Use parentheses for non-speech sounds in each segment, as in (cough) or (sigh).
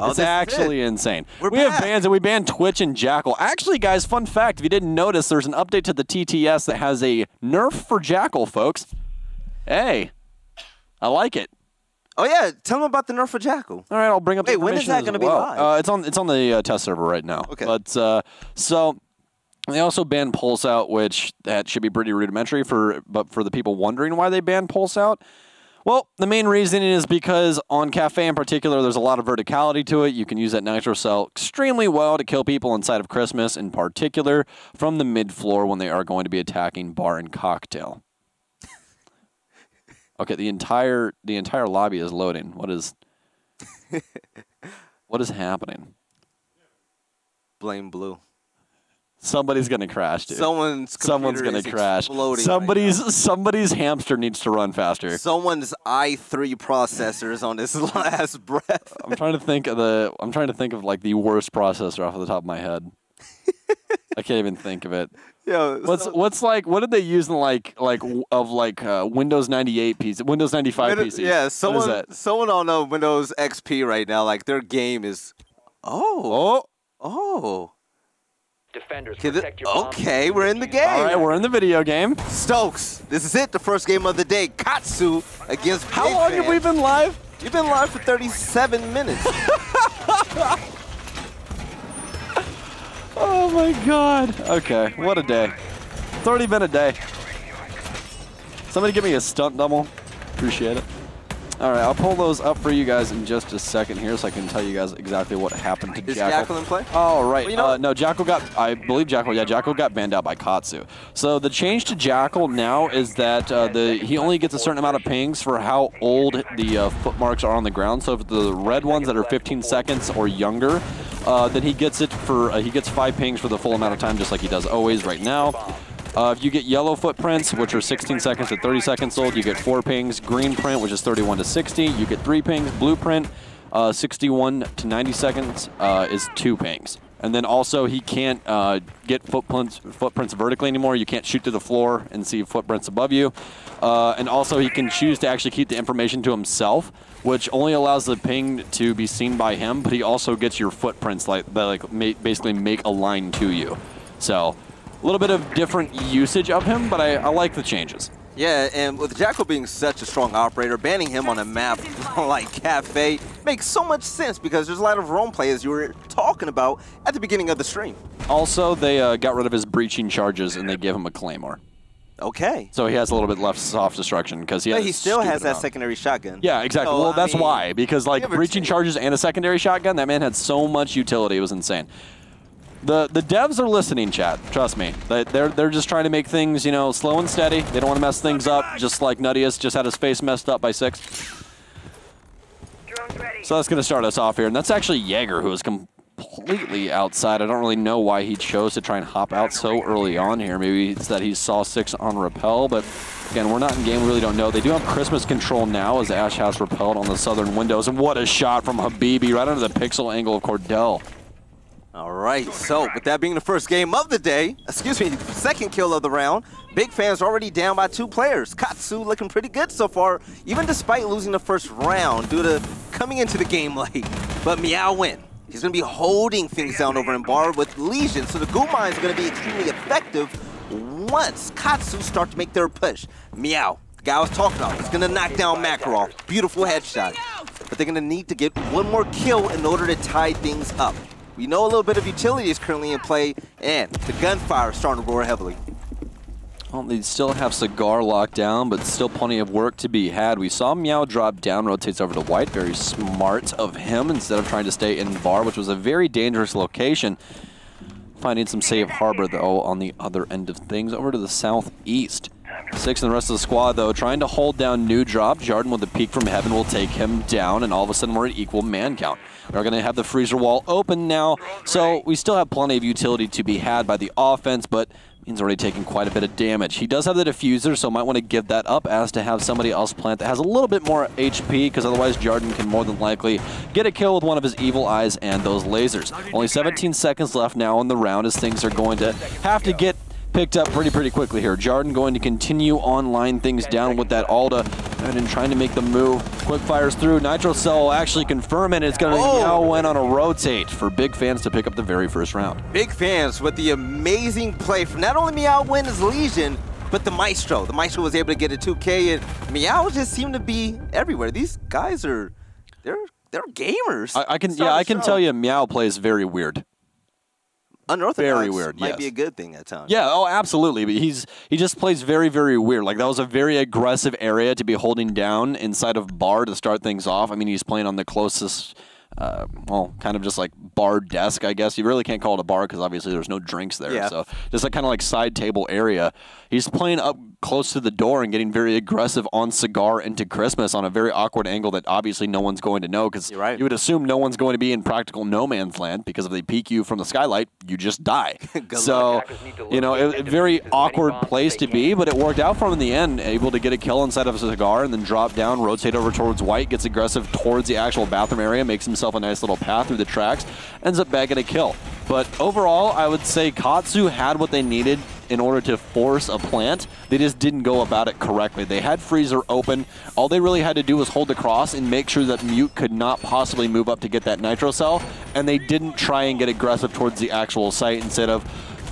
Oh, it's actually it. insane. We're we have back. bans and we banned Twitch and Jackal. Actually, guys, fun fact: if you didn't notice, there's an update to the TTS that has a nerf for Jackal, folks. Hey, I like it. Oh yeah, tell them about the nerf for Jackal. All right, I'll bring up. the Wait, when is that gonna be well. live? Uh, it's on. It's on the uh, test server right now. Okay. But uh, so they also banned Pulse Out, which that should be pretty rudimentary for. But for the people wondering why they banned Pulse Out, well, the main reason is because on Kafe in particular, there's a lot of verticality to it. You can use that Nitro Cell extremely well to kill people inside of Christmas, in particular from the mid floor when they are going to be attacking Bar and Cocktail. Okay, the entire the entire lobby is loading. What is (laughs) what is happening? Blame blue. Somebody's gonna crash, dude. Someone's Someone's gonna crash. exploding right Somebody's somebody's hamster needs to run faster. Someone's i3 processors on his (laughs) last breath. I'm trying to think of the. I'm trying to think of like the worst processor off of the top of my head. (laughs) I can't even think of it. Yo, What's so- what's like? What did they use in like like of like uh, Windows 98 PCs, Windows 95 Windows- PCs? Yeah, someone someone on uh, Windows XP right now, like their game is. Oh, Oh, oh. Defenders, Okay, protect your okay, we're in the game. all right, we're in the video game. Stokes, this is it. The first game of the day. Katsu against. How Big long Fan. have we been live? You've been live for 37 minutes. (laughs) Oh my god. Okay, what a day. 30 minute day. Somebody give me a stunt double. Appreciate it. All right, I'll pull those up for you guys in just a second here so I can tell you guys exactly what happened to Is Jackal. Jackal in play? Oh, right. Well, you know- uh, no, Jackal got, I believe Jackal, yeah, Jackal got banned out by Katsu. So the change to Jackal now is that uh, the he only gets a certain amount of pings for how old the uh, footmarks are on the ground. So if the red ones that are 15 seconds or younger, uh, then he gets it for, uh, he gets five pings for the full amount of time, just like he does always right now. Uh, if you get yellow footprints, which are 16 seconds to 30 seconds old, you get four pings. Green print, which is 31 to 60, you get three pings. Blue print, uh, 61 to 90 seconds, uh, is two pings. And then also he can't uh, get footprints footprints vertically anymore. You can't shoot to the floor and see footprints above you. Uh, and also he can choose to actually keep the information to himself, which only allows the ping to be seen by him. But he also gets your footprints like that, like ma- basically make a line to you. So a little bit of different usage of him, but I, I like the changes. Yeah, and with Jackal being such a strong operator, banning him on a map (laughs) like Kafe makes so much sense because there's a lot of roam play as you were talking about at the beginning of the stream. Also, they uh, got rid of his breaching charges and they gave him a claymore, Okay. so he has a little bit less soft destruction because he But has he still has that amount. secondary shotgun. Yeah, exactly. So, well, I that's mean, why because like breaching charges and a secondary shotgun, that man had so much utility. It was insane. The the devs are listening, chat. Trust me. They, they're they're just trying to make things you know slow and steady. They don't want to mess things up. Just like Nuttius just had his face messed up by six. So that's going to start us off here, and that's actually Jaeger who is completely outside. I don't really know why he chose to try and hop out so early on here. Maybe it's that he saw six on repel, but again, we're not in game. We really don't know. They do have Christmas control now as Ash has repelled on the southern windows, and what a shot from Habibi right under the pixel angle of Cordell. All right, so with that being the first game of the day, excuse me, (laughs) second kill of the round, Big Fan's already down by two players. Katsu looking pretty good so far, even despite losing the first round due to coming into the game (laughs) late. But Meow win. He's going to be holding things down over in Bar with Lesion, so the goo mine is going to be extremely effective once Katsu start to make their push. Meow, the guy I was talking about, he's going to knock down Makarov. Beautiful headshot. But they're going to need to get one more kill in order to tie things up. We know a little bit of utility is currently in play, and the gunfire is starting to roar heavily. Well, they still have Cigar locked down, but still plenty of work to be had. We saw Meow drop down, rotates over to White. Very smart of him instead of trying to stay in Bar, which was a very dangerous location. Finding some safe harbor, though, on the other end of things. Over to the southeast. Six and the rest of the squad, though, trying to hold down New Drop. Jarden with the peak from heaven will take him down, and all of a sudden we're at equal man count. We're going to have the freezer wall open now, so we still have plenty of utility to be had by the offense, but He's already taken quite a bit of damage. He does have the diffuser, so might want to give that up as to have somebody else plant that has a little bit more HP, because otherwise Jarden can more than likely get a kill with one of his evil eyes and those lasers. Only 17 seconds left now in the round as things are going to have to get picked up pretty, pretty quickly here. Jarden going to continue on line things down with that ALDA and then trying to make the move. Quick fires through. Nitro Cell will actually confirm it. It's going to Oh. now win on a rotate for big fans to pick up the very first round. Big fans with the amazing play from not only Meow win his Lesion, but the Maestro. The Maestro was able to get a 2K, and Meow just seemed to be everywhere. These guys are, they're they're gamers. I, I can, yeah, I can show. tell you, Meow plays very weird. Unorthodox very weird, might yes. be a good thing at times. Yeah, oh, absolutely. But he's he just plays very, very weird. Like that was a very aggressive area to be holding down inside of bar to start things off. I mean, he's playing on the closest, uh, well, kind of just like bar desk, I guess. You really can't call it a bar because obviously there's no drinks there. Yeah. So just like kind of like side table area. He's playing up close to the door and getting very aggressive on cigar into Christmas on a very awkward angle that obviously no one's going to know because right. you would assume no one's going to be in practical no man's land because if they peek you from the skylight, you just die. (laughs) So, you know, a very awkward place to be, but it worked out for him in the end. Able to get a kill inside of a cigar and then drop down, rotate over towards White, gets aggressive towards the actual bathroom area, makes himself a nice little path through the tracks, ends up bagging a kill. But overall, I would say Katsu had what they needed in order to force a plant. They just didn't go about it correctly. They had Freezer open. All they really had to do was hold the cross and make sure that Mute could not possibly move up to get that Nitro Cell, and they didn't try and get aggressive towards the actual site instead of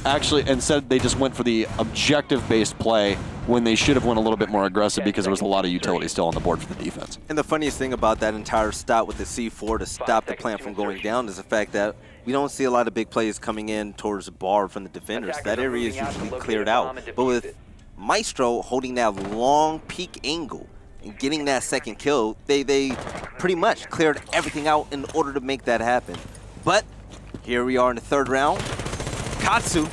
actually instead they just went for the objective based play when they should have went a little bit more aggressive because there was a lot of utility still on the board for the defense. And the funniest thing about that entire stop with the C4 to stop the plant from going down is the fact that we don't see a lot of big plays coming in towards the bar from the defenders. That area is usually cleared out. But with Maestro holding that long peak angle and getting that second kill, they, they pretty much cleared everything out in order to make that happen. But here we are in the third round. Katsu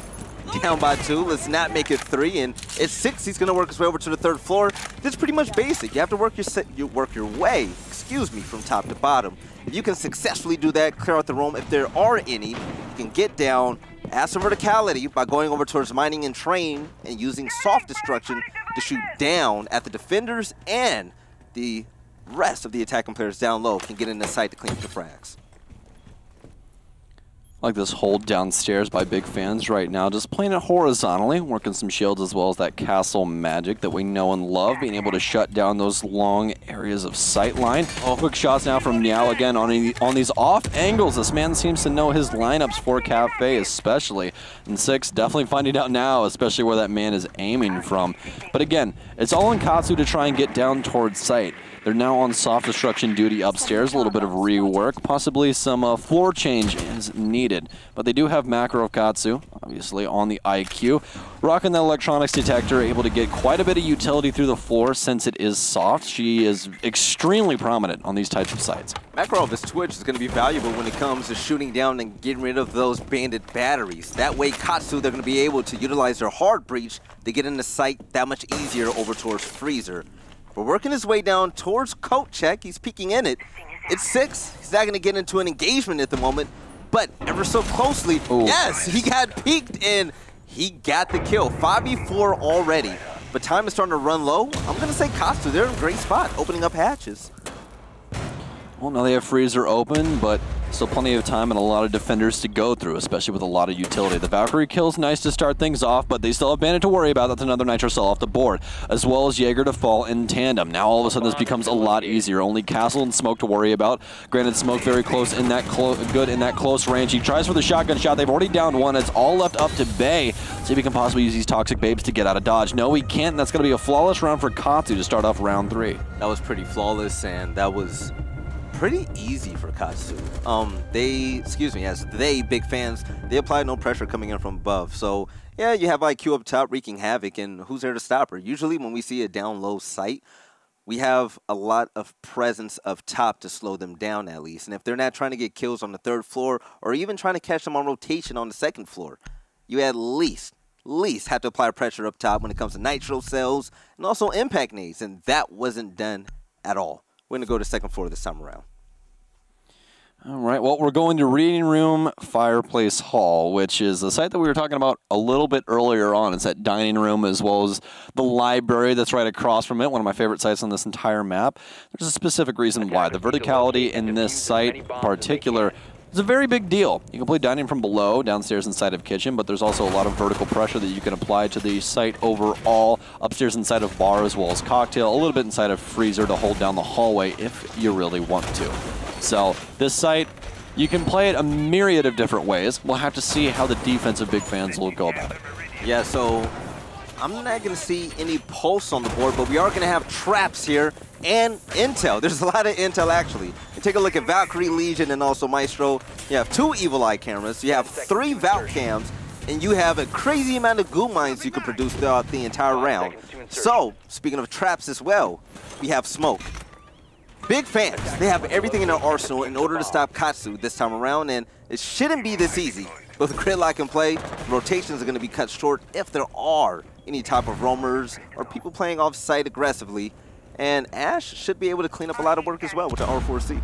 (laughs) down by two. Let's not make it three. And at six. He's going to work his way over to the third floor. This is pretty much basic. You have to work your you work your way, excuse me, from top to bottom. If you can successfully do that, clear out the room. If there are any, you can get down, add some verticality by going over towards mining and train and using soft destruction to shoot down at the defenders and the rest of the attacking players down low can get in the sight to clean up the frags. Like this hold downstairs by big fans right now, just playing it horizontally, working some shields as well as that castle magic that we know and love, being able to shut down those long areas of sight line. Oh, quick shots now from Meow again on, on these off angles. This man seems to know his lineups for Kafe especially. And six, definitely finding out now, especially where that man is aiming from. But again, it's all in Katsu to try and get down towards sight. They're now on soft destruction duty upstairs, a little bit of rework, possibly some uh, floor change is needed. But they do have Makarov Katsu, obviously, on the IQ. Rocking the electronics detector, able to get quite a bit of utility through the floor since it is soft. She is extremely prominent on these types of sites. Makarov, his Twitch is going to be valuable when it comes to shooting down and getting rid of those banded batteries. That way, Katsu, they're going to be able to utilize their hard breach to get in the sight that much easier over towards Freezer. We're working his way down towards coat check. He's peeking in it. It's six. He's not going to get into an engagement at the moment, but ever so closely, Ooh. yes, he got peeked and he got the kill. 5v4 already, but time is starting to run low. I'm going to say Katsu, they're in a great spot, opening up hatches. Well, now they have Freezer open, but still plenty of time and a lot of defenders to go through, especially with a lot of utility. The Valkyrie kill's nice to start things off, but they still have Bandit to worry about. That's another Nitro Cell off the board, as well as Jaeger to fall in tandem. Now all of a sudden this becomes a lot easier. Only Castle and Smoke to worry about. Granted, Smoke very close in that good in that close range. He tries for the shotgun shot. They've already downed one. It's all left up to Bay. See if he can possibly use these Toxic Babes to get out of dodge. No, he can't. That's going to be a flawless round for Katsu to start off round three. That was pretty flawless, and that was pretty easy for Katsu. Um, they, excuse me, as they, big fans, they apply no pressure coming in from above. So, yeah, you have IQ up top wreaking havoc, and who's there to stop her? Usually when we see a down low sight, we have a lot of presence of top to slow them down at least. And if they're not trying to get kills on the third floor, or even trying to catch them on rotation on the second floor, you at least least have to apply pressure up top when it comes to nitro cells and also impact nades, and that wasn't done at all. We're gonna go to second floor this time around. All right. Well, we're going to Reading Room Fireplace Hall, which is a site that we were talking about a little bit earlier on. It's that dining room as well as the library that's right across from it. One of my favorite sites on this entire map. There's a specific reason why. The verticality in this site in particular It's a very big deal. You can play dining from below, downstairs inside of kitchen, but there's also a lot of vertical pressure that you can apply to the site overall, upstairs inside of bar as well as cocktail, a little bit inside of freezer to hold down the hallway if you really want to. So this site, you can play it a myriad of different ways. We'll have to see how the defensive big fans will go about it. Yeah, so I'm not going to see any pulse on the board, but we are going to have traps here and intel. (laughs) There's a lot of intel, actually. take a look at Valkyrie Lesion and also Maestro. You have two Evil Eye cameras. You have three Valk cams. And you have a crazy amount of goo mines you can produce throughout the entire round. So, speaking of traps as well, we have Smoke. Big fans. They have everything in their arsenal in order to stop Katsu this time around, and it shouldn't be this easy. With Gridlock in play, rotations are going to be cut short if there are any type of roamers or people playing off-site aggressively. And Ash should be able to clean up a lot of work as well with the R4C.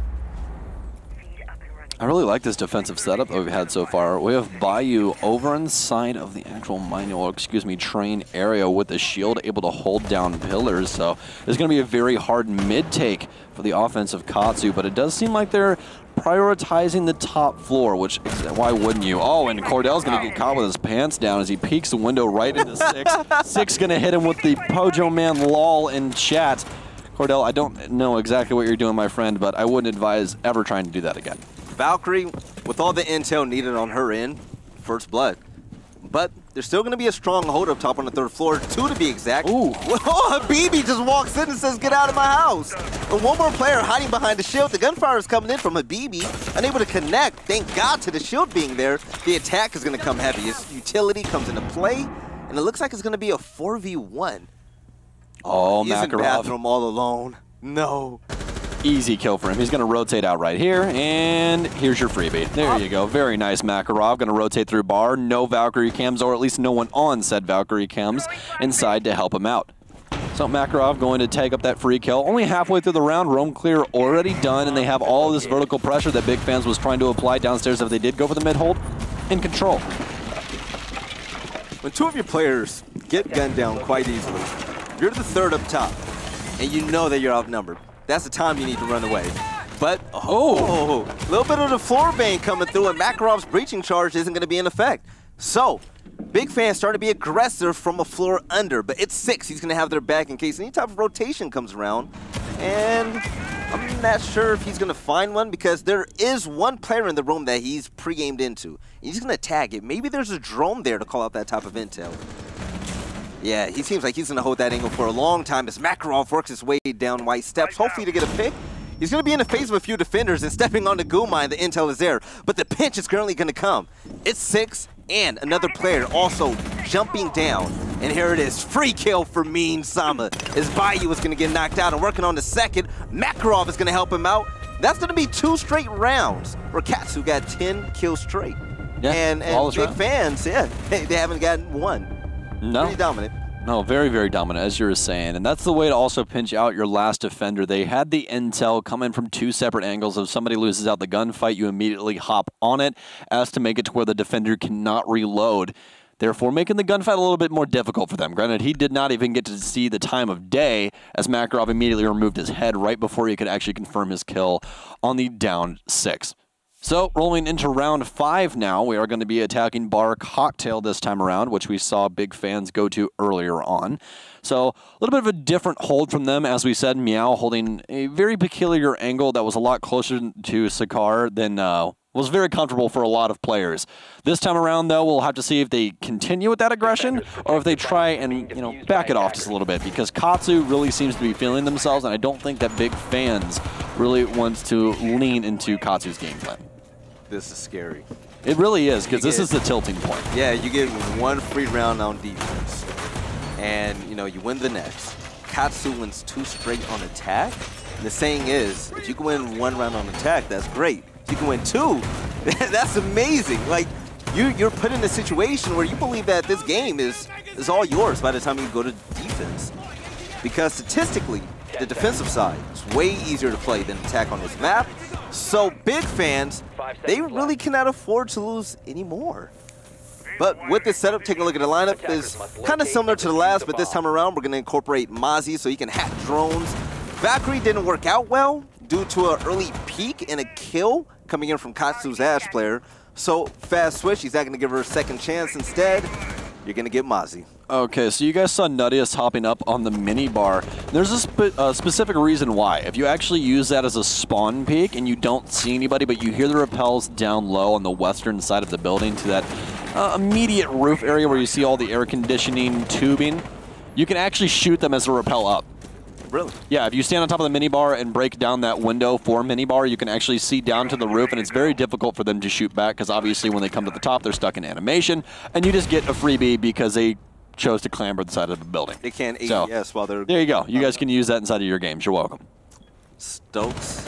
I really like this defensive setup that we've had so far. We have Bayou over inside of the actual manual, excuse me, train area with the shield able to hold down pillars. So it's going to be a very hard mid take for the offense of Katsu, but it does seem like they're prioritizing the top floor, which, why wouldn't you? Oh, and Cordell's going to get caught with his pants down as he peeks the window right into Six. (laughs) Six going to hit him with the Pojo Man lol in chat. Cordell, I don't know exactly what you're doing, my friend, but I wouldn't advise ever trying to do that again. Valkyrie, with all the intel needed on her end, first blood. But there's still going to be a strong hold up top on the third floor, two to be exact. Ooh. Oh, (laughs) Habibi just walks in and says, get out of my house. And one more player hiding behind the shield. The gunfire is coming in from Habibi, unable to connect. Thank God to the shield being there. The attack is going to come heavy. His utility comes into play, and it looks like it's going to be a 4v1. Oh, He's Makarov. in bathroom all alone. No. Easy kill for him. He's going to rotate out right here, and here's your freebie. There you go. Very nice, Makarov. Going to rotate through bar. No Valkyrie cams, or at least no one on said Valkyrie cams inside to help him out. So Makarov going to take up that free kill. Only halfway through the round, roam clear already done, and they have all this vertical pressure that Big Fans was trying to apply downstairs if they did go for the mid hold in control. When two of your players get gunned down quite easily, you're the third up top, and you know that you're outnumbered. That's the time you need to run away. But, oh, a little bit of the floor bang coming through, and Makarov's breaching charge isn't going to be in effect. So, Big Fan starting to be aggressive from a floor under, but it's six. He's going to have their back in case any type of rotation comes around. And I'm not sure if he's going to find one because there is one player in the room that he's pre-aimed into. He's going to tag it. Maybe there's a drone there to call out that type of intel. Yeah, he seems like he's going to hold that angle for a long time as Makarov works his way down white steps, hopefully to get a pick. He's going to be in the face of a few defenders and stepping on the goo mine, the intel is there. But the pinch is currently going to come. It's six and another player also jumping down. And here it is, free kill for Mean Sama. As Bayou is going to get knocked out and working on the second. Makarov is going to help him out. That's going to be two straight rounds where Katsu got 10 kills straight. Yeah, and and big round. fans, yeah, they, (laughs) they haven't gotten one. No. Pretty dominant. No, very, very dominant, as you were saying. And that's the way to also pinch out your last defender. They had the intel come in from two separate angles. If somebody loses out the gunfight, you immediately hop on it as to make it to where the defender cannot reload. Therefore, making the gunfight a little bit more difficult for them. Granted, he did not even get to see the time of day as Makarov immediately removed his head right before he could actually confirm his kill on the down six. So, rolling into round five now, we are going to be attacking Bar Cocktail this time around, which we saw big fans go to earlier on. So, a little bit of a different hold from them, as we said, Meow holding a very peculiar angle that was a lot closer to Cigar than uh, was very comfortable for a lot of players. This time around, though, we'll have to see if they continue with that aggression or if they try and you know back it off just a little bit because Katsu really seems to be feeling themselves, and I don't think that big fans really wants to lean into Katsu's game plan. This is scary. It really is, because this get- is the tilting point. Yeah, you get one free round on defense, and you know you win the next. Katsu wins two straight on attack. And the saying is, if you can win one round on attack, that's great. If you can win two, (laughs) that's amazing. Like you, you're put in a situation where you believe that this game is is all yours by the time you go to defense, because statistically, the defensive side is way easier to play than attack on this map. So big fans, they really cannot afford to lose anymore. But with this setup, taking a look at the lineup is kind of similar to the last, but this time around we're going to incorporate Mozzie so he can hack drones. Valkyrie didn't work out well due to an early peek and a kill coming in from Katsu's Ash player. So fast switch, he's not going to give her a second chance. Instead, you're going to get Mozzie. Okay, so you guys saw Nuttiest hopping up on the mini bar. There's a spe uh, specific reason why. If you actually use that as a spawn peak and you don't see anybody, but you hear the repels down low on the western side of the building to that uh, immediate roof area where you see all the air conditioning tubing, you can actually shoot them as a repel up. Really? Yeah, if you stand on top of the minibar and break down that window for minibar, you can actually see down to the roof, and it's very difficult for them to shoot back because obviously when they come to the top, they're stuck in animation, and you just get a freebie because they chose to clamber the side of the building. They can't ADS So, while they're... There you go. You guys can use that inside of your games. You're welcome. Stokes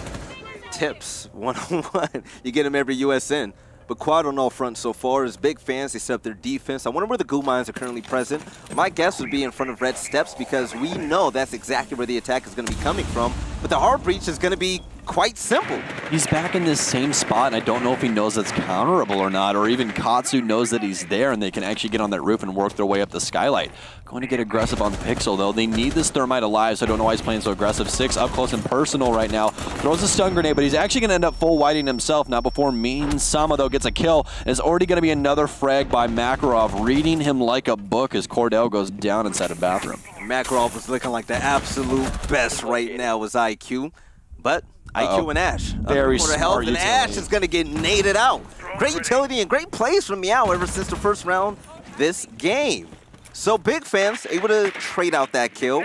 tips one-on-one. Oh (laughs) you get them every USN. But Quad on all fronts so far is big fans. They set up their defense. I wonder where the goo mines are currently present. My guess would be in front of red steps because we know that's exactly where the attack is going to be coming from. But the hard breach is going to be quite simple. He's back in this same spot, and I don't know if he knows it's counterable or not, or even Katsu knows that he's there and they can actually get on that roof and work their way up the skylight. Going to get aggressive on Pixel, though. They need this Thermite alive, so I don't know why he's playing so aggressive. Six up close and personal right now. Throws a stun grenade, but he's actually going to end up full whiting himself. Now before Mean Sama, though, gets a kill. And it's already going to be another frag by Makarov, reading him like a book as Cordell goes down inside a bathroom. Makarov was looking like the absolute best right now was IQ. But IQ Uh-oh. and Ash. Uh, Very Quarter smart health, and. Ash is going to get naded out. Great utility and great plays from Meow ever since the first round this game. So big fans able to trade out that kill.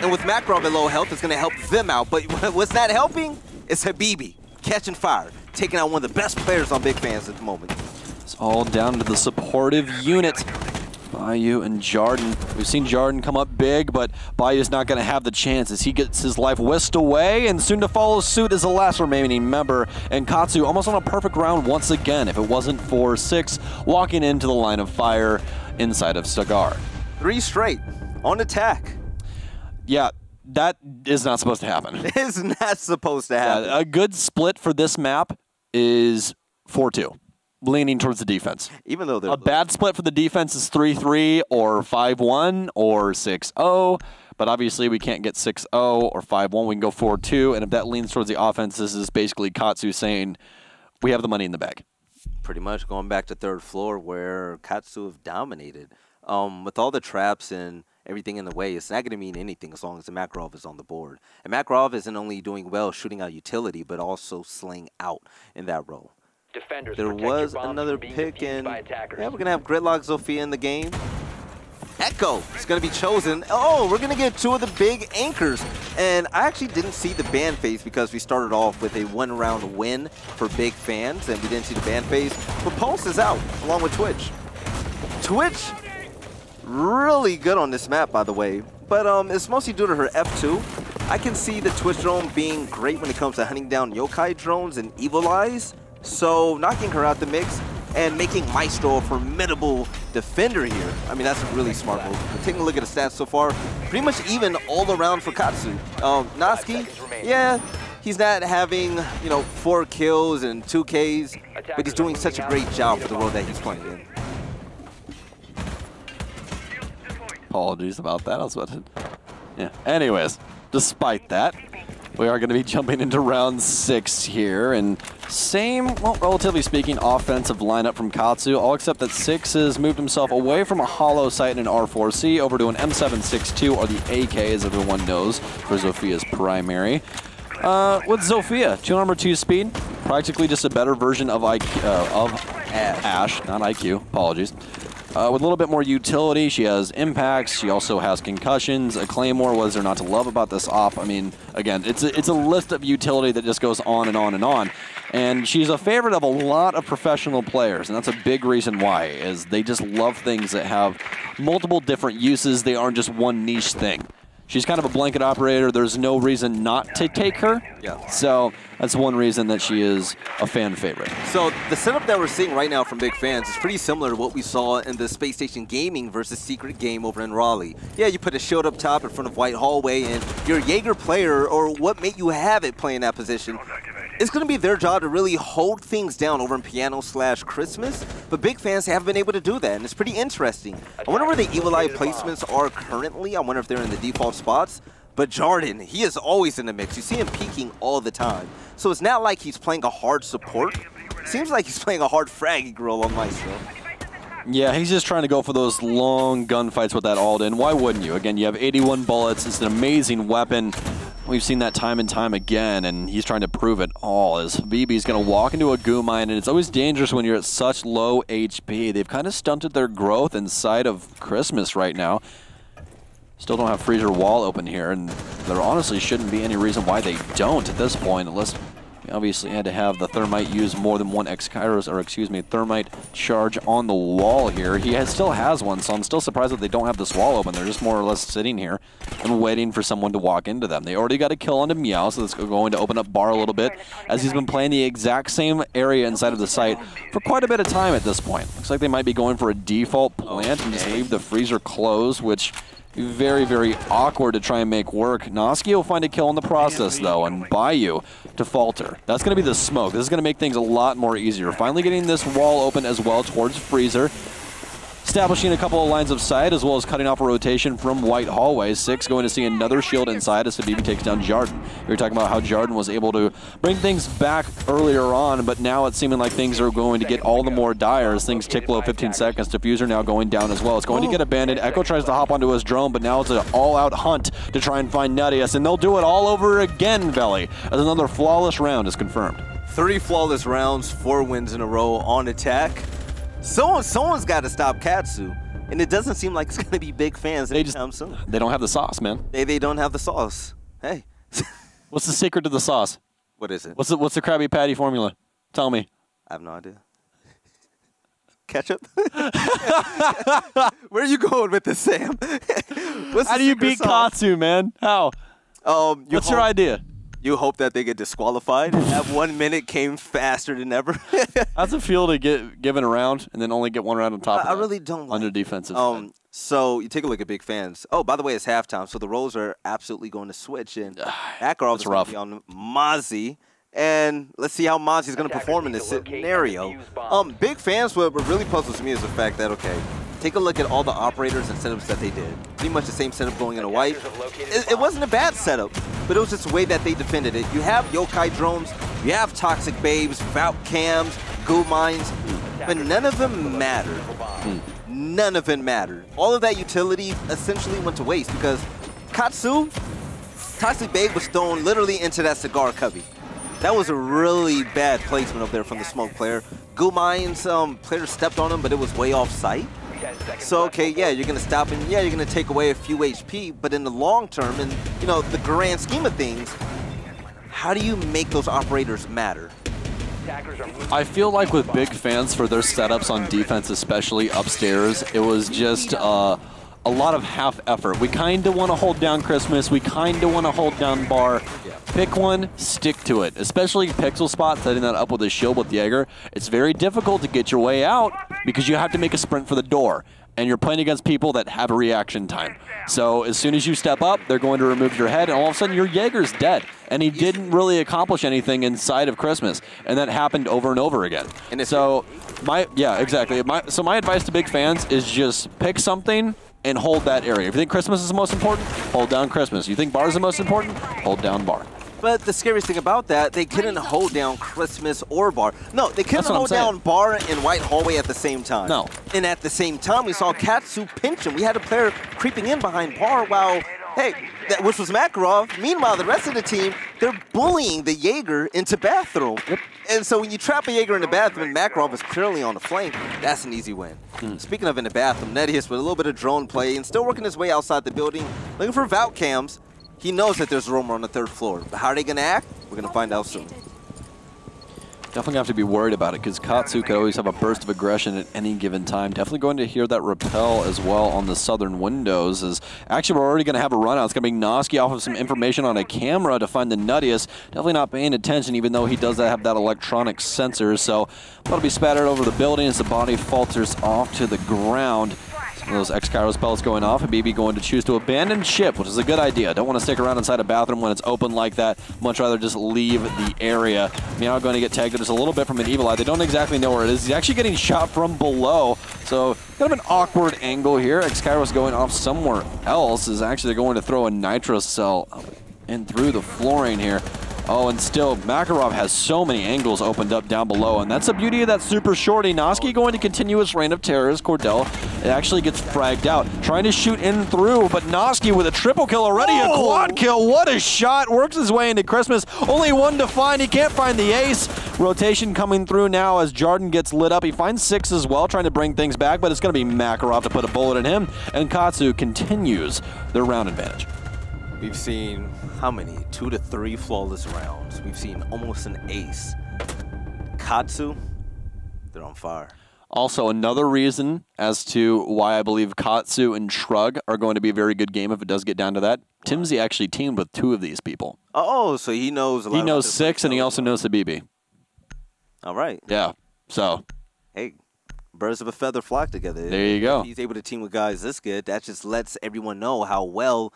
And with Makarov at low health, it's going to help them out. But (laughs) what's not helping It's Habibi catching fire, taking out one of the best players on big fans at the moment. It's all down to the supportive unit. Bayou and Jarden. We've seen Jarden come up big, but Bayou's not going to have the chance as he gets his life whisked away, and soon to follow suit is the last remaining member. And Katsu almost on a perfect round once again, if it wasn't for Six walking into the line of fire inside of Cigar. Three straight on attack. Yeah, that is not supposed to happen. (laughs) It's not supposed to happen. Uh, a good split for this map is 4-2, leaning towards the defense. Even though they're A bad split for the defense is 3-3 or 5-1 or 6-0, but obviously we can't get 6-0 or 5-1. We can go 4-2, and if that leans towards the offense, this is basically Katsu saying, we have the money in the bag. pretty much going back to third floor where Katsu have dominated. Um, with all the traps and everything in the way, it's not going to mean anything as long as the Makarov is on the board. And Makarov isn't only doing well shooting out utility, but also slaying out in that role. Defenders, There was another pick, and yeah, we're going to have Gridlock Zofia in the game. Echo is going to be chosen. Oh, we're going to get two of the big anchors. And I actually didn't see the ban phase because we started off with a one-round win for big fans, and we didn't see the ban phase. But Pulse is out, along with Twitch. Twitch, really good on this map, by the way. But um, it's mostly due to her F2. I can see the Twitch drone being great when it comes to hunting down yokai drones and evil eyes. So knocking her out the mix and making Maestro a formidable defender here. I mean, that's a really smart move. But taking a look at the stats so far, pretty much even all around for Katsu. Um, Natsuki, yeah, he's not having, you know, four kills and two Ks, but he's doing such a great job for the role that he's playing in. Apologies about that. I was about to. Yeah. Anyways, despite that, we are going to be jumping into round six here, and same, well, relatively speaking, offensive lineup from Katsu, all except that Six has moved himself away from a holo sight in an R4C over to an M762, or the AK, as everyone knows, for Zofia's primary. Uh, with Zofia, two armor, two speed, practically just a better version of IQ, uh, of Ash. Ash, not IQ. Apologies. Uh, with a little bit more utility, she has impacts. She also has concussions. A claymore. What is there not to love about this op? I mean, again, it's a, it's a list of utility that just goes on and on and on. And she's a favorite of a lot of professional players, and that's a big reason why. Is they just love things that have multiple different uses. They aren't just one niche thing. She's kind of a blanket operator. There's no reason not to take her. Yeah. So that's one reason that she is a fan favorite. So the setup that we're seeing right now from big fans is pretty similar to what we saw in the Space Station Gaming versus Secret game over in Raleigh. Yeah, you put a shield up top in front of White Hallway, and your Jaeger player, or what made you have it playing that position, it's going to be their job to really hold things down over in Piano slash Christmas. But big fans haven't been able to do that, and it's pretty interesting. I wonder where the Evil Eye placements are currently. I wonder if they're in the default spots. But Jarden, he is always in the mix. You see him peeking all the time. So it's not like he's playing a hard support. Seems like he's playing a hard fragging role on Maestro. Yeah, he's just trying to go for those long gunfights with that Alden. Why wouldn't you? Again, you have 81 bullets. It's an amazing weapon. We've seen that time and time again, and he's trying to prove it all as BB's going to walk into a goo mine, and it's always dangerous when you're at such low HP. They've kind of stunted their growth inside of Christmas right now. Still don't have Freezer wall open here, and there honestly shouldn't be any reason why they don't at this point, unless obviously had to have the Thermite use more than one X-Kairos, or excuse me, Thermite charge on the wall here. He has, still has one, so I'm still surprised that they don't have this wall open. They're just more or less sitting here and waiting for someone to walk into them. They already got a kill onto Meow, so that's going to open up Bar a little bit, as he's been playing the exact same area inside of the site for quite a bit of time at this point. Looks like they might be going for a default plant and just leave the freezer closed, which very, very awkward to try and make work. Noski will find a kill in the process, though, and Bayou to falter. That's going to be the smoke. This is going to make things a lot more easier. Finally getting this wall open as well towards Freezer establishing a couple of lines of sight as well as cutting off a rotation from White Hallway. Six going to see another shield inside as Habibi takes down Jarden. We were talking about how Jarden was able to bring things back earlier on, but now it's seeming like things are going to get all the more dire as things tick below 15 seconds. Diffuser now going down as well. It's going to get abandoned. Echo tries to hop onto his drone, but now it's an all-out hunt to try and find Nuttius, and they'll do it all over again, Veli, as another flawless round is confirmed. Three flawless rounds, four wins in a row on attack. Someone, someone's got to stop Katsu. And it doesn't seem like it's going to be big fans anytime soon. They don't have the sauce, man. They, they don't have the sauce. Hey. (laughs) what's the secret to the sauce? What is it? What's the, what's the Krabby Patty formula? Tell me. I have no idea. (laughs) Ketchup? (laughs) Where are you going with this, Sam? How do you beat sauce? Katsu, man? How? Um, What's your idea? You hope that they get disqualified. that one minute came faster than ever. (laughs) How's it feel to get given a round and then only get one round on top? I, I really don't like under defensive. Um, so you take a look at big fans. Oh, by the way, it's halftime, so the roles are absolutely going to switch. And Makarov is rough. on Mozzie. And let's see how Mozzie's going to perform in this scenario. Um, big fans, what really puzzles me is the fact that, okay, Take a look at all the operators and setups that they did. Pretty much the same setup going into white. It, it, wasn't a bad setup, but it was just the way that they defended it. You have yokai drones, you have toxic babes, Valk cams, goo mines, but none of them mattered. None of them mattered. All of that utility essentially went to waste because Katsu, Toxic Babe was thrown literally into that cigar cubby. That was a really bad placement up there from the smoke player. Goo Mines, um, player stepped on him, but it was way off site. So, okay, yeah, you're going to stop and, yeah, you're going to take away a few HP, but in the long term, and, you know, the grand scheme of things, how do you make those operators matter? I feel like with big fans for their setups on defense, especially upstairs, it was just uh, a lot of half effort. We kind of want to hold down Christmas. We kind of want to hold down Bar. Pick one, stick to it. Especially Pixel Spot, setting that up with a shield with Jaeger. It's very difficult to get your way out because you have to make a sprint for the door. And you're playing against people that have a reaction time. So as soon as you step up, they're going to remove your head, and all of a sudden your Jaeger's dead. And he didn't really accomplish anything inside of Christmas. And that happened over and over again. And so my yeah, exactly. My, so my advice to big fans is just pick something and hold that area. If you think Christmas is the most important, hold down Christmas. You think bar is the most important, hold down bar. But the scariest thing about that, they couldn't hold down Christmas or Bar. No, they couldn't hold down Bar and White Hallway at the same time. No. And at the same time, we saw Katsu pinch him. We had a player creeping in behind Bar while, hey, that, which was Makarov. Meanwhile, the rest of the team, they're bullying the Jaeger into bathroom. Yep. And so when you trap a Jaeger in the bathroom and Makarov is clearly on the flame, that's an easy win. Hmm. Speaking of in the bathroom, Nedius with a little bit of drone play and still working his way outside the building, looking for Valk cams. He knows that there's a roamer on the third floor. But how are they going to act? We're going to find out soon. Definitely have to be worried about it because Katsu could always have a burst of aggression at any given time. Definitely going to hear that repel as well on the southern windows. Is actually, we're already going to have a run out. It's going to be Noski off of some information on a camera to find the nuttiest. Definitely not paying attention, even though he does have that electronic sensor. So that'll be spattered over the building as the body falters off to the ground. Those X-Kairos belts going off, and BB going to choose to abandon ship, which is a good idea. Don't want to stick around inside a bathroom when it's open like that. Much rather just leave the area. Meow going to get tagged just a little bit from an Evil Eye. They don't exactly know where it is. He's actually getting shot from below, so kind of an awkward angle here. X-Kairos going off somewhere else is actually going to throw a Nitro Cell in through the flooring here. Oh, and still, Makarov has so many angles opened up down below, and that's the beauty of that super shorty. Noski going to continue his reign of terror as Cordell it actually gets fragged out. Trying to shoot in through, but Noski with a triple kill already, a oh! quad kill. What a shot. Works his way into Christmas. Only one to find. He can't find the ace. Rotation coming through now as Jarden gets lit up. He finds six as well, trying to bring things back, but it's going to be Makarov to put a bullet in him, and Katsu continues their round advantage. We've seen how many? Two to three flawless rounds. We've seen almost an ace. Katsu, they're on fire. Also, another reason as to why I believe Katsu and Shrug are going to be a very good game if it does get down to that. Timsy actually teamed with two of these people. Oh, so he knows a lot He knows six, and he also knows the BB. All right. Yeah. So. Hey, birds of a feather flock together. There you go. If he's able to team with guys this good. That just lets everyone know how well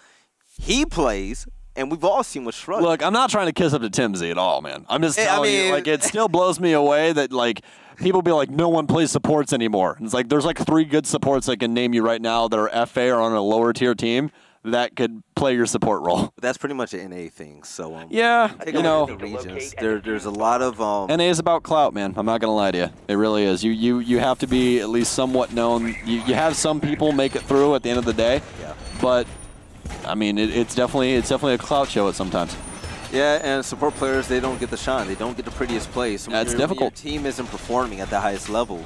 he plays. And we've all seen what Shrug. Look, I'm not trying to kiss up to Timsy at all, man. I'm just Eh, I telling mean- you, like, it (laughs) still blows me away that, like, people be like, no one plays supports anymore. And it's like, there's like three good supports I can name you right now that are FA or on a lower tier team that could play your support role. (laughs) That's pretty much an NA thing. So um, Yeah, you know, regions. There, there's a lot of um. NA is about clout, man. I'm not gonna lie to you. It really is. You you you have to be at least somewhat known. You, you have some people make it through at the end of the day. Yeah. But I mean, it, it's definitely it's definitely a clout show at sometimes. Yeah, and support players they don't get the shine. They don't get the prettiest plays. When That's your- difficult. Your team isn't performing at the highest level.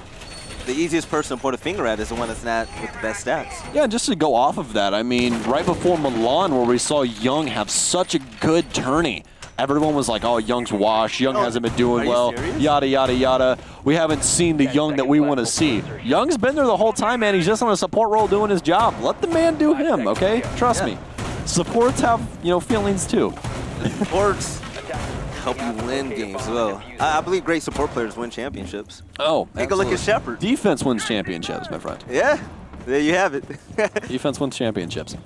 The easiest person to point a finger at is the one that's not with the best stats. Yeah, just to go off of that, I mean, right before Milan, where we saw Young have such a good tourney, everyone was like, "Oh, Young's washed. Young Oh, hasn't been doing well." serious? Yada yada yada. We haven't seen the Young that we want to see. Young's been there the whole time, man. He's just on a support role doing his job. Let the man do him, okay? Trust Yeah. me. Supports have you know feelings too. Supports help you win games as well. I, I believe great support players win championships. Oh, Take a look at absolutely. Shepard. Defense wins championships, my friend. Yeah, there you have it. (laughs) Defense wins championships.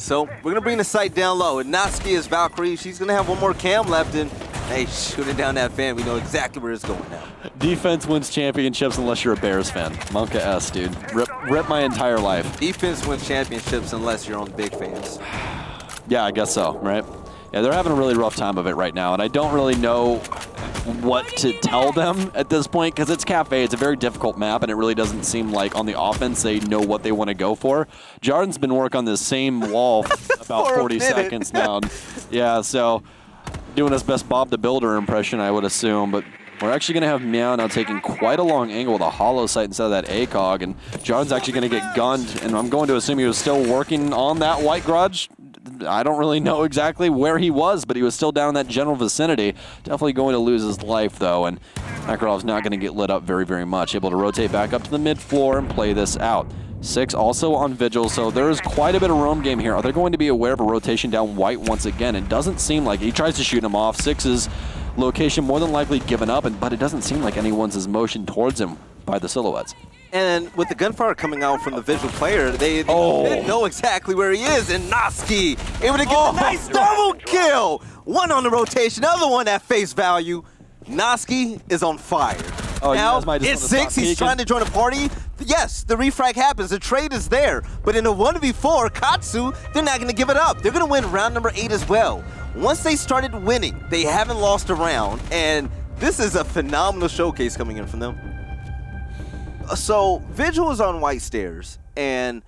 So we're gonna bring the sight down low. And Natsuki is Valkyrie. She's gonna have one more cam left, and hey, shooting down that fan. We know exactly where it's going now. Defense wins championships unless you're a Bears fan. Monka S, dude. Rip, rip my entire life. Defense wins championships unless you're on the big fans. Yeah, I guess so, right? Yeah, they're having a really rough time of it right now, and I don't really know what to tell them at this point because it's Kafe. It's a very difficult map, and it really doesn't seem like on the offense they know what they want to go for. Jarden's been working on this same wall (laughs) about For a 40 seconds now. yeah, so doing his best Bob the Builder impression, I would assume, but we're actually going to have Meow now taking quite a long angle with a holo sight instead of that ACOG, and Jarden's actually going to get gunned, and I'm going to assume he was still working on that White Grudge. I don't really know exactly where he was, but he was still down in that general vicinity. Definitely going to lose his life, though, and Makarov's not going to get lit up very, very much. Able to rotate back up to the mid floor and play this out. Six also on Vigil, so there is quite a bit of roam game here. Are they going to be aware of a rotation down White once again? It doesn't seem like he tries to shoot him off. Six's location more than likely given up, and but it doesn't seem like anyone's is motion towards him by the silhouettes. And with the gunfire coming out from the visual player, they, they Oh. didn't know exactly where he is. And Noski able to get Oh. the nice double kill. One on the rotation, other one at face value. Noski is on fire. Oh, now, it's six. He's trying to join a party. Yes, the refrag happens. The trade is there. But in a 1v4, Katsu, they're not going to give it up. They're going to win round number eight as well. Once they started winning, they haven't lost a round. And this is a phenomenal showcase coming in from them. So Vigil is on White Stairs, and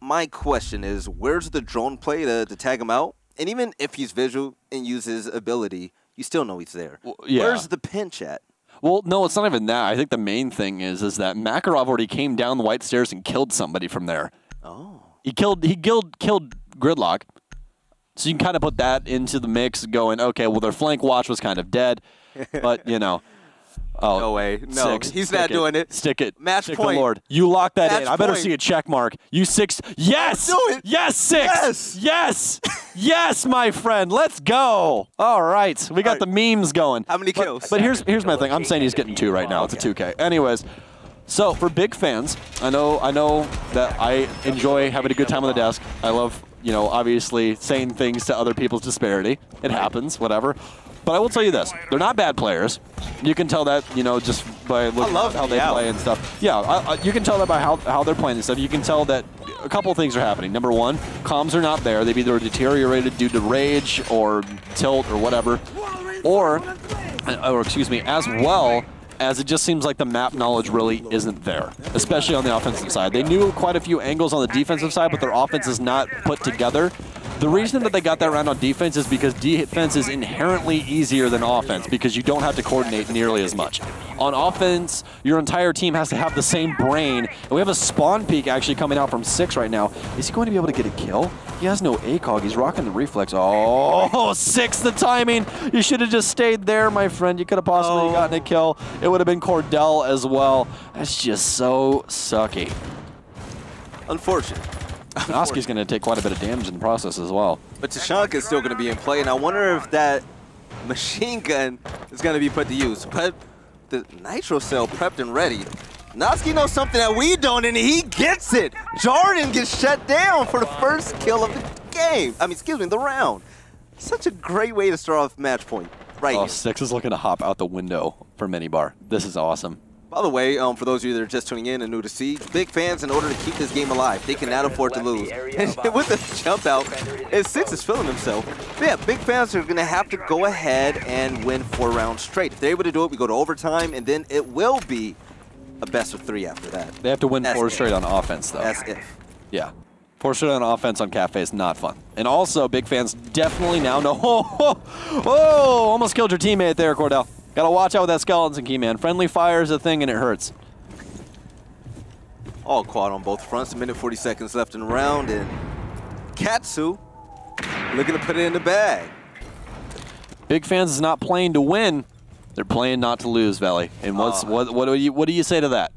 my question is, where's the drone play to, to tag him out? And even if he's Vigil and uses ability, you still know he's there. Well, yeah. Where's the pinch at? Well, no, it's not even that. I think the main thing is is that Makarov already came down the white stairs and killed somebody from there. Oh, He killed he killed killed Gridlock. So you can kind of put that into the mix, going, okay, well their flank watch was kind of dead, but you know. Oh, No way. No, six. he's Stick not doing it. Stick it. Match Stick point. the Lord. You lock that in. I better point. see a check mark. You six. Yes. Do it. Yes, six. Yes. Yes. yes, my friend. Let's go. All right. We got All the memes going. How many But- kills? But, here's here's my thing. I'm saying he's getting two right now. It's a 2K. Anyways, So for big fans, I know I know that I enjoy having a good time on the desk. I love, you know, obviously saying things to other people's disparity. It happens, whatever. But I will tell you this: they're not bad players. You can tell that, you know, just by looking love at how they the play and stuff. Yeah, I, I, you can tell that by how, how they're playing and stuff. You can tell that a couple of things are happening. Number one, comms are not there. They've either deteriorated due to rage or tilt or whatever, or, or excuse me, as well as it just seems like the map knowledge really isn't there, especially on the offensive side. They knew quite a few angles on the defensive side, but their offense is not put together. The reason that they got that round on defense is because defense is inherently easier than offense because you don't have to coordinate nearly as much. On offense, your entire team has to have the same brain. And we have a spawn peak actually coming out from six right now. Is he going to be able to get a kill? He has no ACOG. He's rocking the reflex. Oh, (laughs) six the timing. You should have just stayed there, my friend. You could have possibly Oh. gotten a kill. It would have been Cordell as well. That's just so sucky. Unfortunate. (laughs) Noski's going to take quite a bit of damage in the process as well. But Tachanka is still going to be in play, and I wonder if that (laughs) machine gun is going to be put to use. But the Nitro Cell prepped and ready. Noski knows something that we don't, and he gets it. Jordan gets shut down for the first kill of the game. I mean, excuse me, the round. Such a great way to start off match point. Right Oh, here. Six is looking to hop out the window for Minibar. This is awesome. By the way, um, for those of you that are just tuning in and new to see, big fans, in order to keep this game alive, they cannot afford to lose. And (laughs) with the jump out, and Six is feeling himself. But yeah, big fans are going to have to go ahead and win four rounds straight. If they're able to do it, we go to overtime, and then it will be a best of three after that. They have to win That's four it. straight on offense, though. That's if. Yeah. Four straight on offense on Kafe is not fun. And also, big fans definitely now know. Oh, (laughs) oh, oh, almost killed your teammate there, Cordell. Gotta watch out with that skeleton key, man. Friendly fire is a thing and it hurts. All quad on both fronts. A minute 40 seconds left in the round, and Katsu looking to put it in the bag. Big fans is not playing to win. They're playing not to lose, Valley. And what's Oh. what what do you what do you say to that?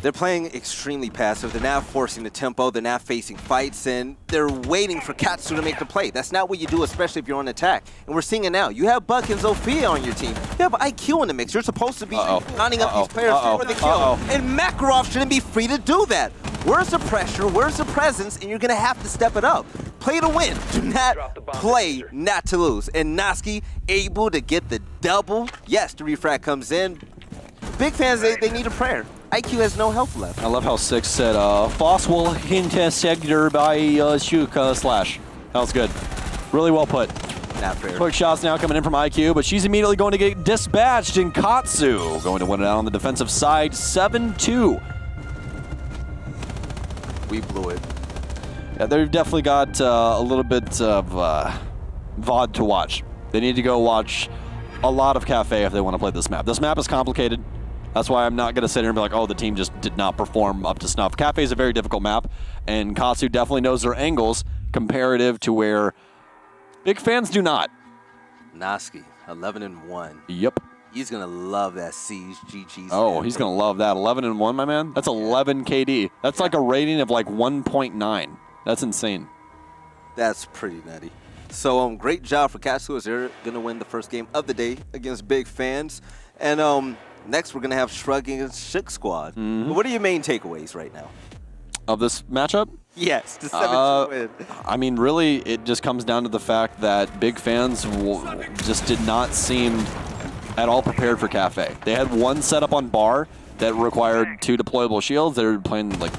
They're playing extremely passive. They're not forcing the tempo. They're not facing fights, and they're waiting for Katsu to make the play. That's not what you do, especially if you're on attack. And we're seeing it now. You have Buck and Zofia on your team. You have IQ in the mix. You're supposed to be Uh-oh. lining up Uh-oh. these players Uh-oh. for the kill. Uh-oh. And Makarov shouldn't be free to do that. Where's the pressure? Where's the presence? And you're going to have to step it up. Play to win. Do not play not to lose. And Noski able to get the double. Yes, the refract comes in. Big fans, they, they need a prayer. IQ has no health left. I love how Six said, uh, Foss will interceptor by uh, Shuka slash. That was good. Really well put. Not fair. Quick shots now coming in from IQ, but she's immediately going to get dispatched in Katsu. Going to win it out on the defensive side, 7-2. We blew it. Yeah, they've definitely got uh, a little bit of uh, VOD to watch. They need to go watch a lot of Kafe if they want to play this map. This map is complicated. That's why I'm not going to sit here and be like, oh, the team just did not perform up to snuff. Kafe is a very difficult map, and Katsu definitely knows their angles comparative to where big fans do not. Noski, 11 and 1. Yep. He's going to love that Siege GG's. Oh, he's going to love that. 11 and 1, my man. That's 11 KD. That's like a rating of like 1.9. That's insane. That's pretty nutty. So, um, great job for Katsu as they're going to win the first game of the day against big fans. And um, next, we're going to have Shrug against Shook Squad. Mm-hmm. What are your main takeaways right now? Of this matchup, Yes, the 7 Uh, win. I mean, really, it just comes down to the fact that big fans w- just did not seem at all prepared for Kafe. They had one setup on bar that required two deployable shields. They were playing like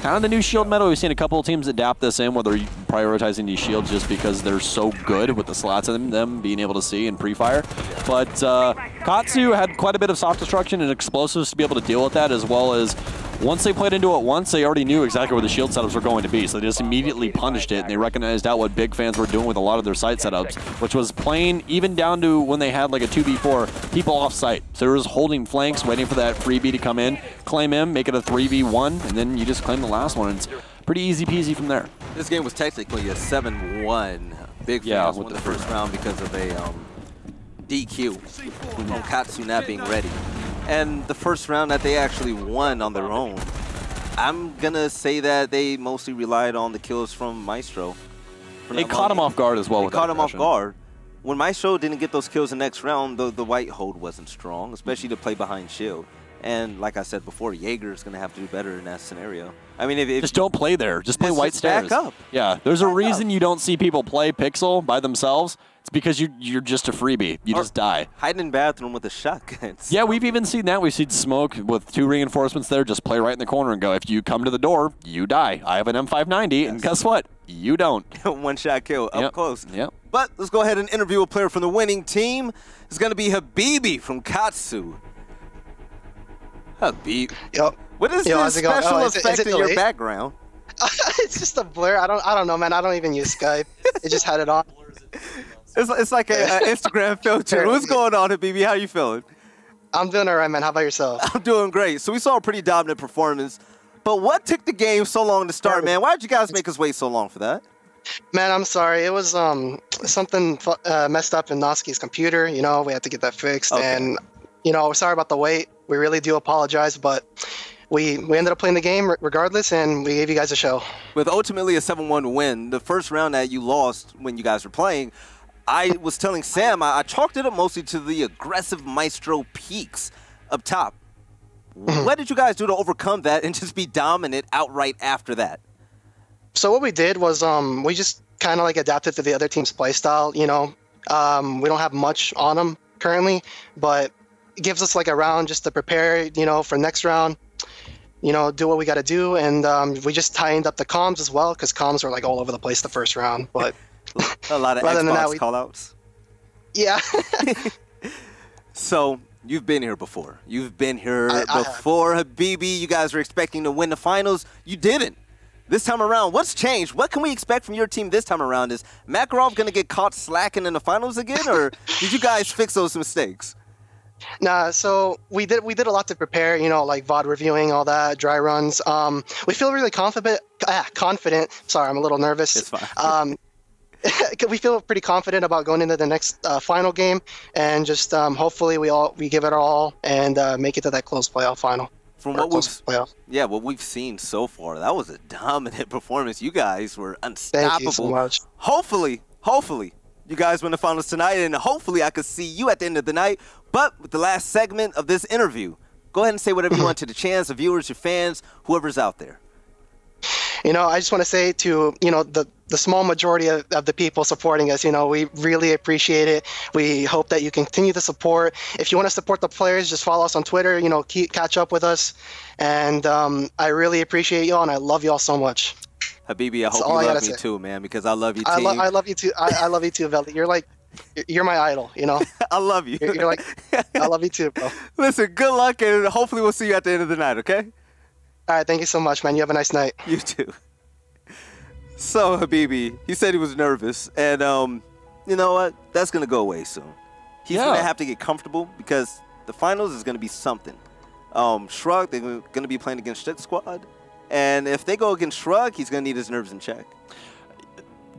kind of the new shield meta. We've seen a couple of teams adapt this in, where they're prioritizing these shields just because they're so good with the slots in them, being able to see and pre-fire. But uh, Katsu had quite a bit of soft destruction and explosives to be able to deal with that, as well as once they played into it once, they already knew exactly where the shield setups were going to be, so they just immediately punished it, and they recognized out what big fans were doing with a lot of their site setups, which was playing even down to when they had like a 2v4, people off site. So they were just holding flanks, waiting for that freebie to come in, claim him, make it a 3v1, and then you just claim the last one. It's pretty easy peasy from there. This game was technically a 7-1. Big Yeah, with the the first round because of a um, DQ from Katsu not being ready. And the first round that they actually won on their own, I'm going to say that they mostly relied on the kills from Maestro. They caught him off guard as well They with caught him off guard. When Maestro didn't get those kills the next round, the, the white hold wasn't strong, especially to play behind shield. And like I said before, Jaeger is going to have to do better in that scenario. I mean, if, if Just don't play there. Just play white just back up. Yeah, there's a reason up. you don't see people play Pixel by themselves. It's because you you're just a freebie. You Or- just die. hiding in bathroom with a shotgun. (laughs) Yeah, we've even seen that. We've seen smoke with two reinforcements there. Just play right in the corner and go. If you come to the door, you die. I have an M590, and guess what? You don't. (laughs) one shot kill up Yep. close. Yep. But let's go ahead and interview a player from the winning team. It's going to be Habibi from Katsu. Habib. Yo, What is Yo, this how's it going? special Oh, is it- is effect it in your background? (laughs) it's just a blur. I don't. I don't know, man. I don't even use Skype. It just had it on. (laughs) It's, it's like an (laughs) Instagram filter. What's going on, Habibi? How you feeling? I'm doing all right, man. How about yourself? I'm doing great. So we saw a pretty dominant performance. But what took the game so long to start, man? Why did you guys make us wait so long for that? Man, I'm sorry. It was um something uh, messed up in Noski's computer. You know, we had to get that fixed, Okay. and you know, sorry about the wait. We really do apologize, but we we ended up playing the game regardless, and we gave you guys a show. With ultimately a 7-1 win, the first round that you lost when you guys were playing, I was telling Sam I, I chalked it up mostly to the aggressive Maestro peaks up top. what did you guys do to overcome that and just be dominant outright after that? So what we did was um we just kind of like adapted to the other team's play style. You know, um, we don't have much on them currently, but gives us like a round just to prepare. You know, for next round. You know, do what we got to do, and um, we just tightened up the comms as well because comms were like all over the place the first round. But A lot of (laughs) Xbox that, we- callouts. yeah, (laughs) (laughs) So you've been here before. You've been here I- I have. before, Habibi. You guys were expecting to win the finals. You didn't. This time around, what's changed? What can we expect from your team this time around? Is Makarov going to get caught slacking in the finals again, or did you guys fix those mistakes? Nah, so we did we did a lot to prepare, you know, like VOD reviewing, all that, dry runs. Um, we feel really confident. Ah, confident. Sorry, I'm a little nervous. It's fine. Um, (laughs) we feel pretty confident about going into the next uh, final game, and just um, hopefully we all we give it our all and uh, make it to that close playoff final. From what we've playoff. yeah, what we've seen so far, that was a (laughs) dominant performance. You guys were unstoppable. Thank you so much. Hopefully, hopefully, you guys win the finals tonight, and hopefully, I could see you at the end of the night. But with the last segment of this interview, go ahead and say whatever you want to the chance, the viewers, your fans, whoever's out there. You know, I just want to say to you know the the small majority of, of the people supporting us, you know, we really appreciate it. We hope that you continue to support. If you want to support the players, just follow us on Twitter. You know, keep catch up with us, and um, I really appreciate y'all, and I love y'all so much. Habibi, I That's hope you I love me say. too, man, because I love you, I, team. lo- I love you too. I, I love you too, Veli. You're like, you're- you're my idol. You know, (laughs) I love you. you're, you're like, I love you too, bro. (laughs) Listen, good luck, and hopefully we'll see you at the end of the night, okay? All right. thank you so much, man. You have a nice night. You too. So Habibi, he said he was nervous, and um, you know what? That's gonna go away soon. He's Yeah. gonna have to get comfortable because the finals is gonna be something. Um, Shrug, they're gonna be playing against Shit Squad, and if they go against Shrug, he's gonna need his nerves in check.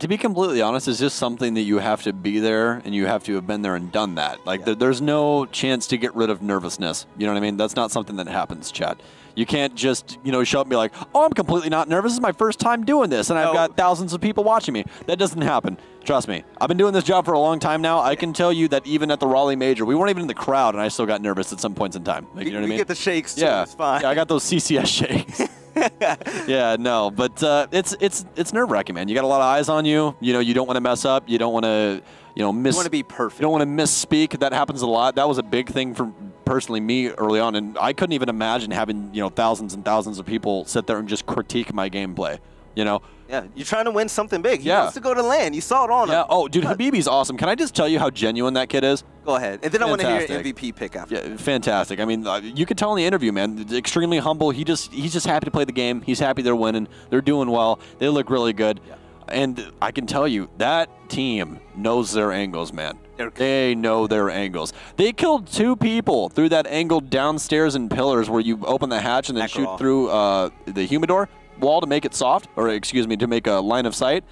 To be completely honest, it's just something that you have to be there and you have to have been there and done that. Like, Yeah. there, there's no chance to get rid of nervousness. You know what I mean? That's not something that happens, Chad. You can't just, you know, show up and be like, oh, I'm completely not nervous. This is my first time doing this, and I've got thousands of people watching me. That doesn't happen. Trust me. I've been doing this job for a long time now. I can tell you that even at the Raleigh Major, we weren't even in the crowd, and I still got nervous at some points in time. Like, you know what I mean? get the shakes too. yeah, It's fine. yeah, I got those CCS shakes. (laughs) (laughs) yeah, no, but uh, it's it's it's nerve wracking, man. You got a lot of eyes on you. You know, you don't want to mess up. You don't want to, you know, miss. you want to be perfect. you don't want to misspeak. That happens a lot. That was a big thing for personally me early on, and I couldn't even imagine having you know thousands and thousands of people sit there and just critique my gameplay. You know, yeah, you're trying to win something big. He Yeah. wants to go to land. You saw it on yeah. him. Oh, dude? Habibi's awesome. Can I just tell you how genuine that kid is? Go ahead, and then I want to hear your Fantastic. MVP pick after. Yeah, fantastic. I mean, uh, you could tell in the interview, man. Extremely humble. He just he's just happy to play the game. He's happy they're winning. They're doing well. They look really good. Yeah. And I can tell you that team knows their angles, man. They're- know their angles. They killed two people through that angle downstairs in pillars where you open the hatch and then shoot through uh, the humidor wall to make it soft, or excuse me, to make a line of sight.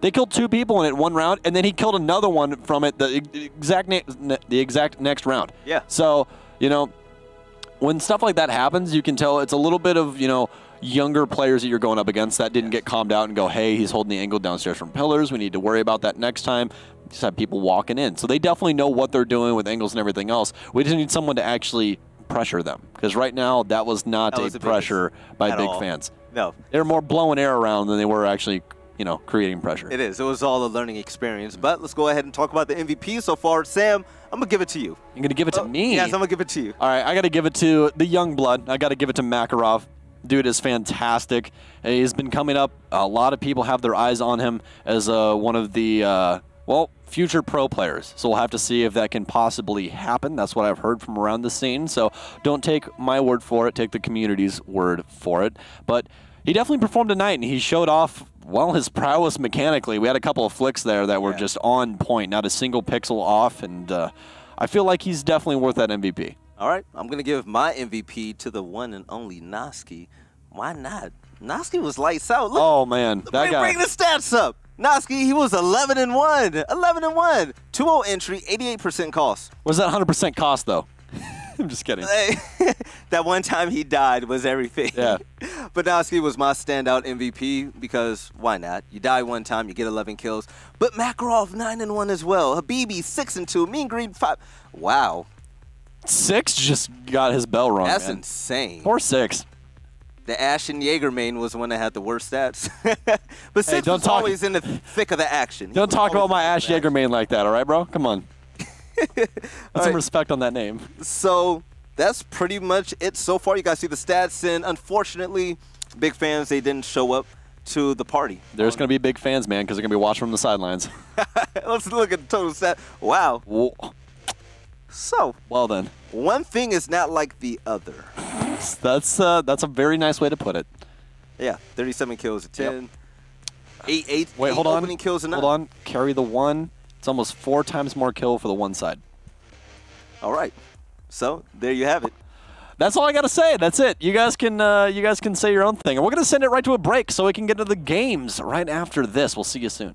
They killed two people in it one round, and then he killed another one from it the exact the exact next round. Yeah. So you know, when stuff like that happens, you can tell it's a little bit of you know younger players that you're going up against that didn't get calmed out and go, hey, he's holding the angle downstairs from pillars. We need to worry about that next time. Just have people walking in, so they definitely know what they're doing with angles and everything else. We just need someone to actually pressure them because right now that was not That a was biggest pressure by big all. fans. No, They were more blowing air around than they were actually, you know, creating pressure. it is. It was all a learning experience. But let's go ahead and talk about the MVP so far. Sam, I'm going to give it to you. You're gonna give it to Oh, me. Yes, I'm going to give it to you. All right, I got to give it to the young blood. I got to give it to Makarov. Dude is fantastic. He's been coming up. A lot of people have their eyes on him as uh, one of the uh, well future pro players. So we'll have to see if that can possibly happen. That's what I've heard from around the scene. So don't take my word for it. Take the community's word for it. But he definitely performed tonight, and he showed off well his prowess mechanically. We had a couple of flicks there that were Yeah. just on point, not a single pixel off, and uh, I feel like he's definitely worth that MVP. All right, I'm going to give my MVP to the one and only Noski. Why not? Noski was lights out. Look, Oh man, that bring, guy. bring the stats up. Noski, he was 11 and 1. 11 and 1. 2-0 entry, 88% KOST. Was that 100% KOST though? (laughs) I'm just kidding. (laughs) That one time he died was everything. Yeah. (laughs) But Noski was my standout MVP because why not? You die one time, you get 11 kills. But Makarov 9 and 1 as well. Habibi 6 and 2. Mean Green 5. Wow, Six just got his bell rung. that's man. insane. Or six. The Ashen Jaeger main was the one that had the worst stats. (laughs) but Six don't was talk- always in the thick of the action. He Don't talk about my Ash thick Jaeger main like that, all right, bro? Come on. (laughs) Put some right. respect on that name. So that's pretty much it so far. You guys see the stats, and unfortunately, big fans they didn't show up to the party. There's um, going to be big fans, man, because they're going to be watching from the sidelines. (laughs) Let's look at the total stat. Wow. Whoa. So Well then, one thing is not like the other. that's uh, that's a very nice way to put it. Yeah, 37 kills to Yep. 10. Eight, eight, Wait, eight hold on. kills to Hold on. Carry the one. It's almost four times more kill for the one side. All right. So there you have it. That's all I gotta say. That's it. You guys can uh, you guys can say your own thing, and we're gonna send it right to a break so we can get to the games right after this. We'll see you soon.